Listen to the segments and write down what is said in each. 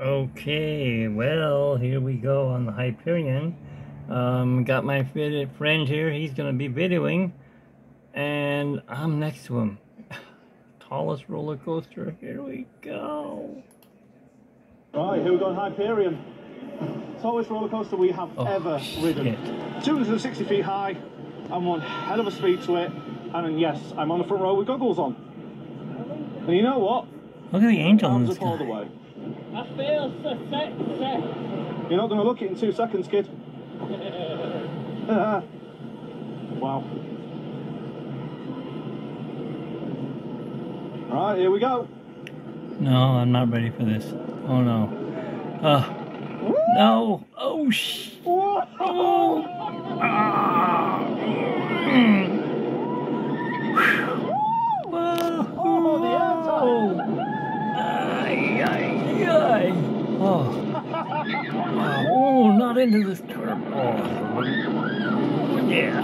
Okay, well, here we go on the Hyperion. Um, got my friend here, he's going to be videoing, and I'm next to him. Tallest roller coaster, here we go. Right, here we go on Hyperion. Tallest roller coaster we have oh, ever shit. ridden. 260 feet high, and one hell of a speed to it. And yes, I'm on the front row with goggles on. And you know what? Look at the angel in the up the sky. Way. I feel so sexy. You're not going to look it in two seconds, kid. wow. Right, here we go. No, I'm not ready for this. Oh no. Uh, no. Oh, sh. Oh. Into this turn. Oh. Yeah.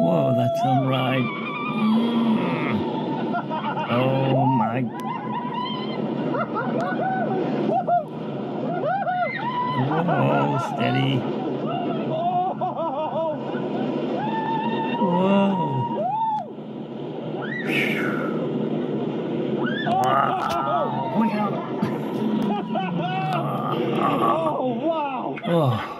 Whoa, that's some ride. Mm. Oh my. Whoa, steady. Oh, wow. Oh.